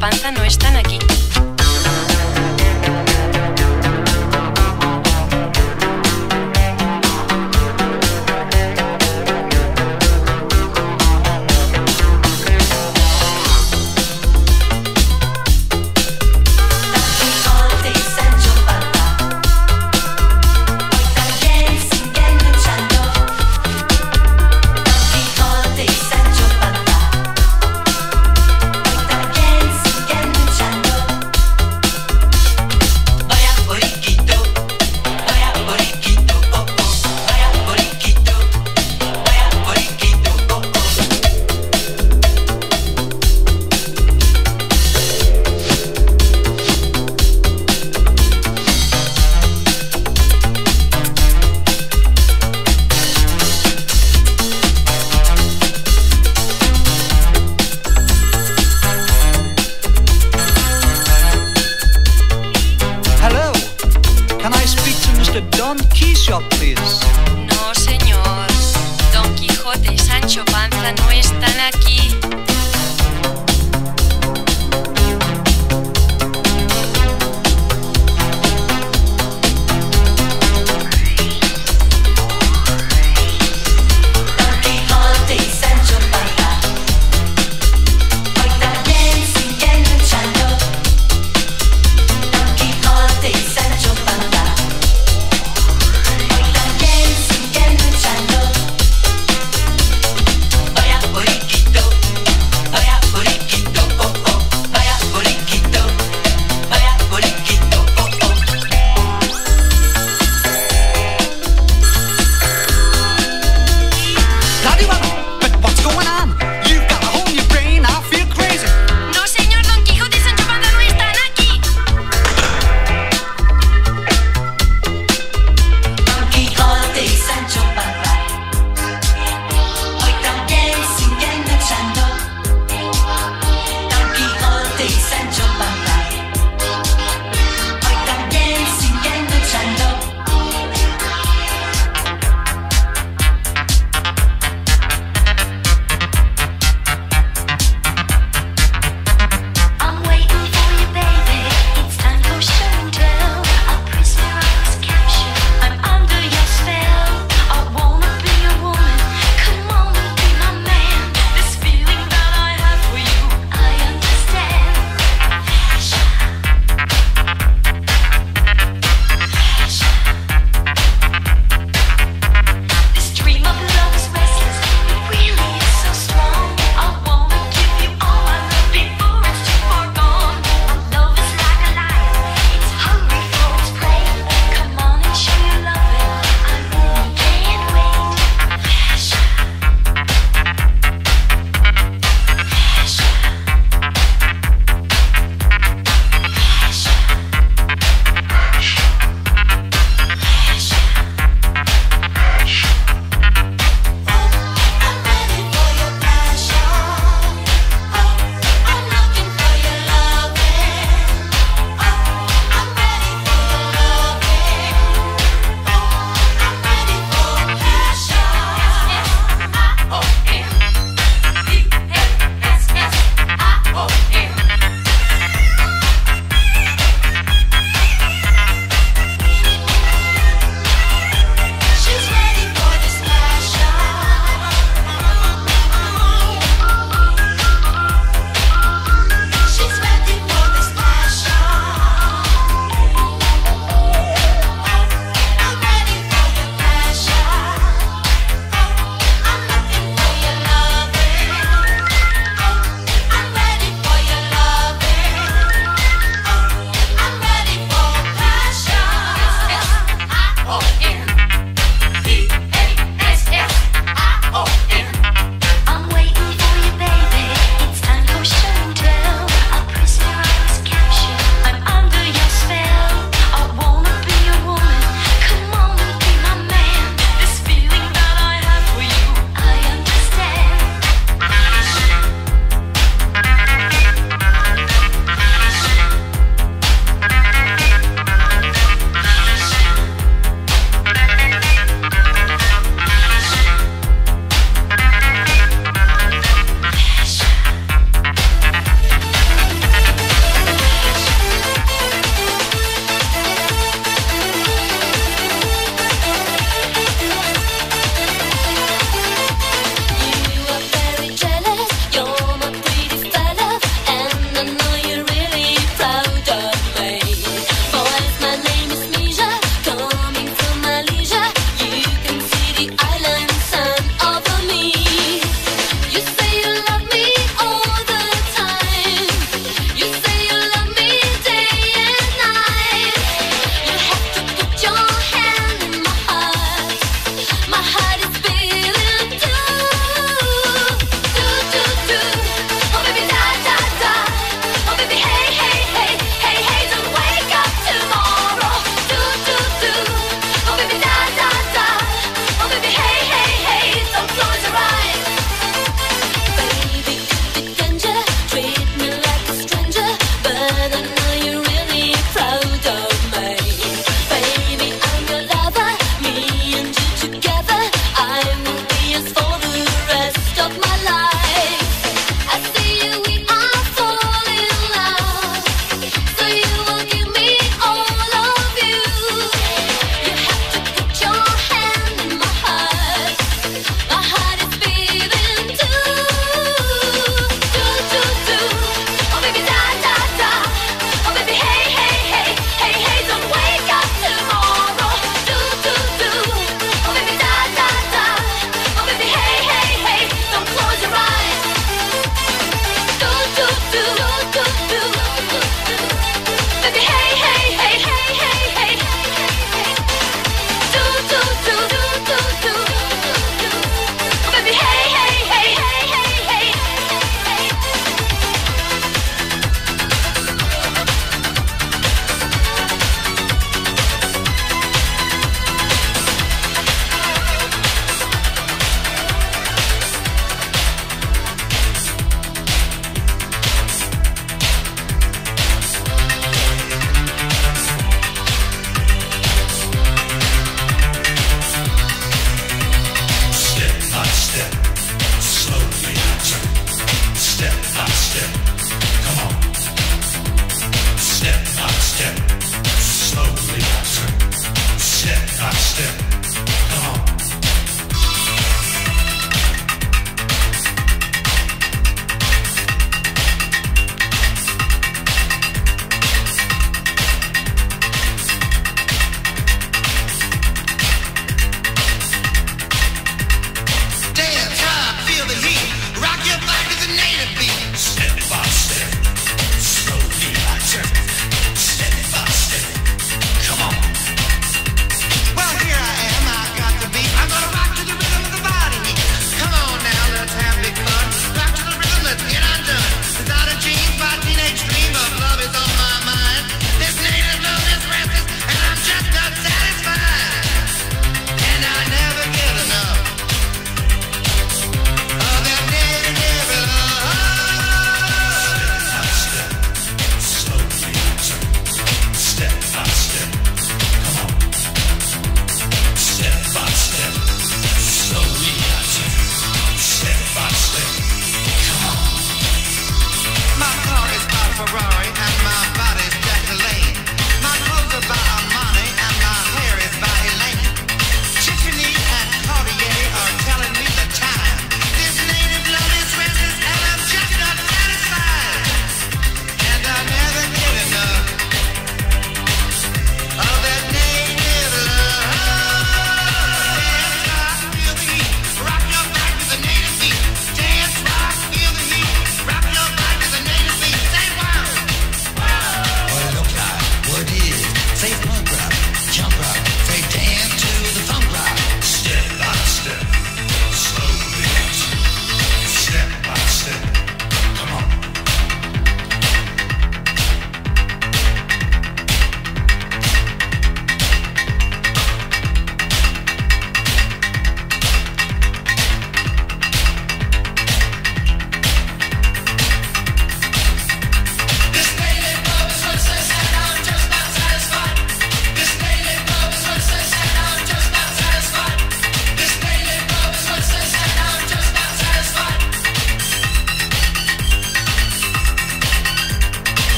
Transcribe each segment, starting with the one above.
Panza no están aquí.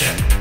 Nation.